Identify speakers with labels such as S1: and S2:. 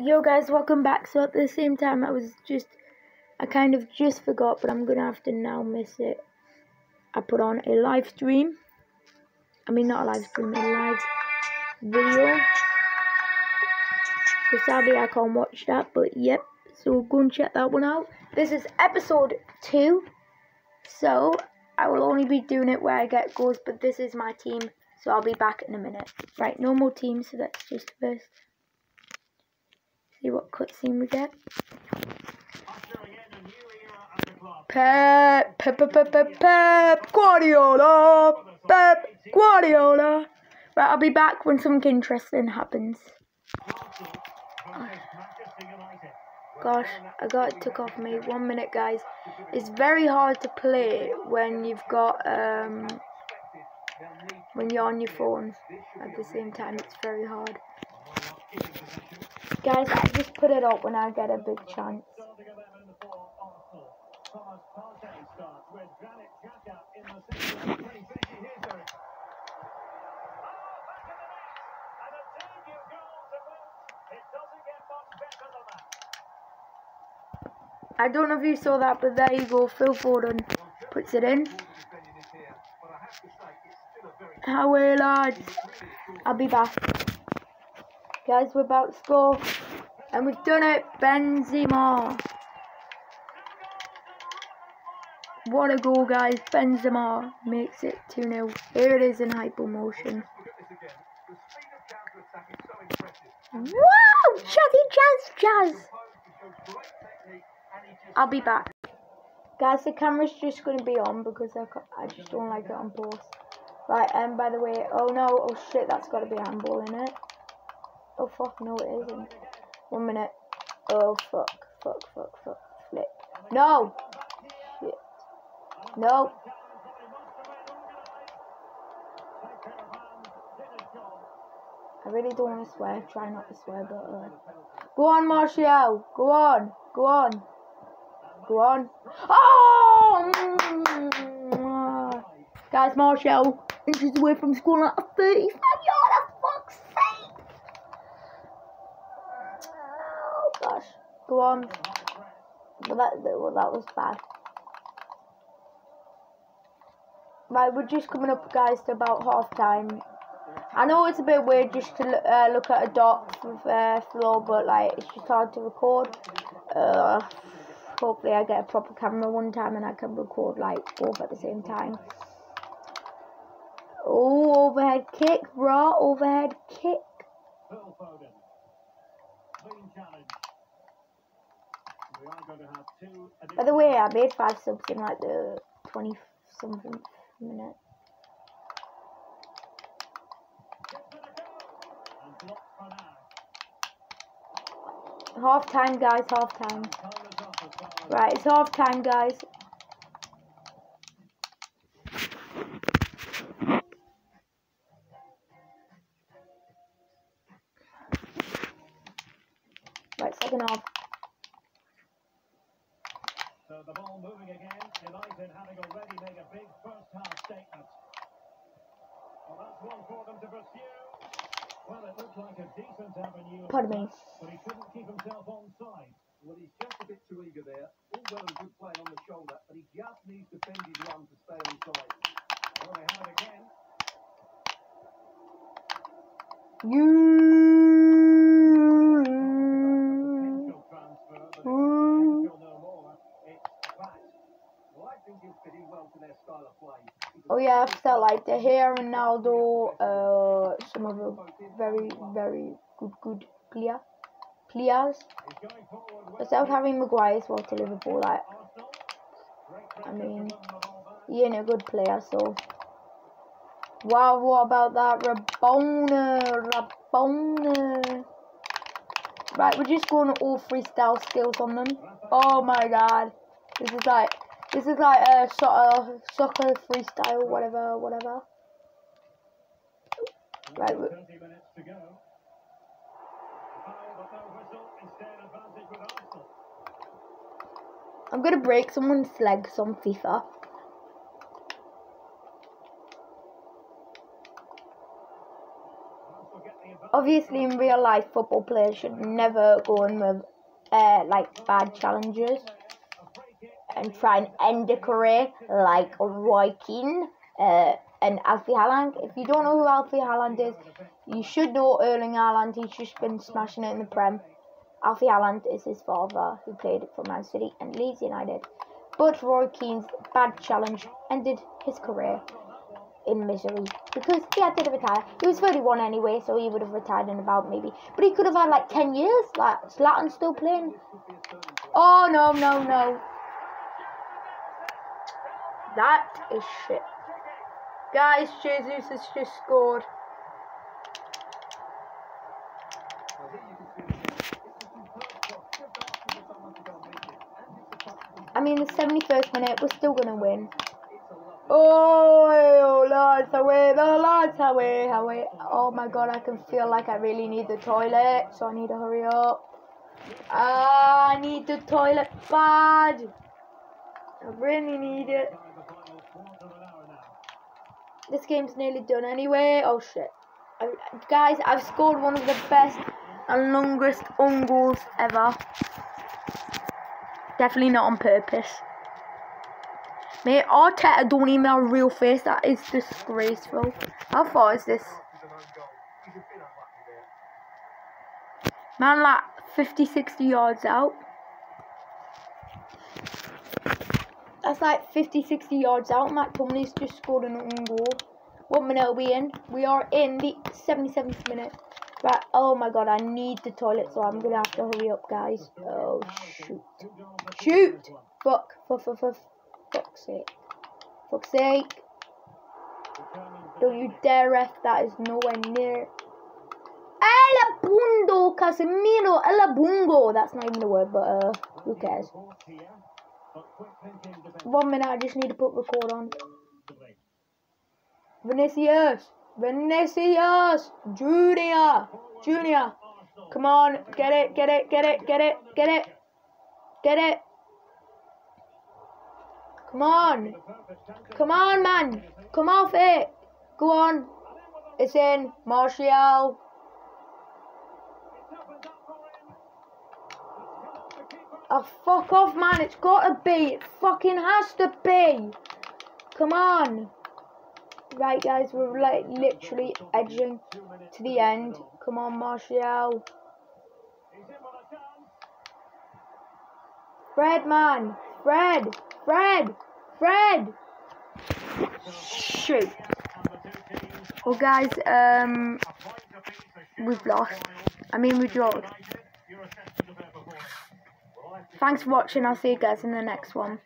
S1: Yo guys, welcome back. So at the same time, I was just, I kind of just forgot, but I'm gonna have to now miss it. I put on a live stream. I mean, not a live stream, a live video. So sadly, I can't watch that, but yep. So go and check that one out. This is episode two. So I will only be doing it where I get goals, but this is my team. So I'll be back in a minute. Right, no more teams, so that's just first. See what cutscene we get. Pep, Pep, Pep, Pep, Pep, Pep, Guardiola, Pep, Guardiola. Right, I'll be back when something interesting happens. Gosh, I got it took off me. One minute, guys. It's very hard to play when you've got um when you're on your phone at the same time. It's very hard. Guys, I just put it up when I get a big chance. I don't know if you saw that, but there you go. Phil Foden puts it in. How Away, lads. I'll be back. Guys, we're about to score. And we've done it. Benzema. What a goal, guys. Benzema makes it 2-0. Here it is in hyper motion. Wow! Jazzy Jazz Jazz! I'll be back. Guys, the camera's just going to be on because I, I just don't like it on pause. Right, and um, by the way, oh no, oh shit, that's got to be handball in it. Oh fuck, no it isn't. One minute. Oh fuck, fuck, fuck, fuck, flip. No! Shit. No. I really don't want to swear, try not to swear, but uh... Go on, Martial! Go on! Go on! Go on. Oh! Mm. Guys, Martial inches away from scoring at a 35 yard. fuck's sake! Oh gosh. Go on. Well, that, well, that was bad. Right, we're just coming up, guys, to about half time. I know it's a bit weird just to uh, look at a dot uh, floor, but like it's just hard to record. Uh, hopefully I get a proper camera one time and I can record like both at the same time. Oh, overhead kick, raw overhead kick. By the way, I made five subs in like the 20 something minute. Half time, guys, half time. Right, it's half time, guys. Right, second half.
S2: So the ball moving again. United having already made a big first half statement. Well, that's one for them to pursue. Well, it looked like a decent avenue.
S1: Pardon me.
S2: But he couldn't keep himself on side.
S3: Well, he's just a bit too eager there. All well and good playing on the shoulder, but he just needs to bend his run to stay on side.
S2: Well, they have it again.
S1: You.
S2: Potential transfer, but potential no more. It's back.
S3: Well, I think he'll fit in well to their style of play. He's a
S1: Oh yeah, felt like the hair Ronaldo, uh, some of the very, very good, good player, players. Without having Maguire as well to Liverpool, like, I mean, he ain't a good player, so. Wow, what about that Rabona, Rabona? Right, we're just going all freestyle skills on them. Oh my god, this is like, this is like a sort of soccer freestyle, whatever, whatever. Right, we-
S2: 20 minutes to go. Foul, but no whistle. Instead, advantage with Arsenal.
S1: I'm gonna break someone's legs on FIFA. Obviously in real life football players should never go in with uh, like bad challenges and try and end a career like Roy Keane uh, and Alfie Haaland. If you don't know who Alfie Haaland is, you should know Erling Haaland. He's just been smashing it in the Prem. Alfie Haaland is his father, who played for Man City and Leeds United. But Roy Keane's bad challenge ended his career in misery because he had to retire. He was 31 anyway, so he would have retired in about maybe. But he could have had like 10 years. Like Zlatan still playing. Oh no no no! That is shit. Guys, Jesus has just scored.
S3: Well, here you can see it. It's a superb cross, just asking for someone to go and meet it. And it's a touch from
S1: I mean, the 71st minute, we're still gonna win.
S3: It's a lovely
S1: Oh, lads away, the lads away, away. Oh my god, I can feel like I really need the toilet, so I need to hurry up. Ah, I need the toilet bad. I really need it. This game's nearly done anyway. Oh shit. I, guys, I've scored one of the best and longest own goals ever. Definitely not on purpose. Mate, Arteta don't even have a real face. That is disgraceful. How far is this? Man, like 50, 60 yards out. That's like 50, 60 yards out. Matt McTominay's just scored an own goal. What minute are we in? We are in the 77th minute. Right, oh my god, I need the toilet, so I'm gonna have to hurry up, guys. Oh, shoot. Shoot! Fuck, fuck, fuck, fuck, fuck's sake. Fuck's sake. Don't you dare ref, that is nowhere near. El Bundo Casemiro, El Bungo. That's not even a word, but uh, who cares? One minute, I just need to put record on. Vinicius! Vinicius! Junior! Junior! Come on, get it, get it, get it, get it, get it, get it. Come on, come on, man. Come off it. Go on. It's in. Martial.
S2: It opens up for him. It's come off the keeper.
S1: Oh, fuck off, man. It's got to be. It fucking has to be. Come on. Right, guys, we're like literally edging to the end. Come on, Martial. Fred, man. Fred. Fred. Fred. Shoot. Well, guys, um, we've lost. I mean, we drawed.
S2: United, your assessment of their performance. Well, I think
S1: Thanks for watching. I'll see you guys in the next one.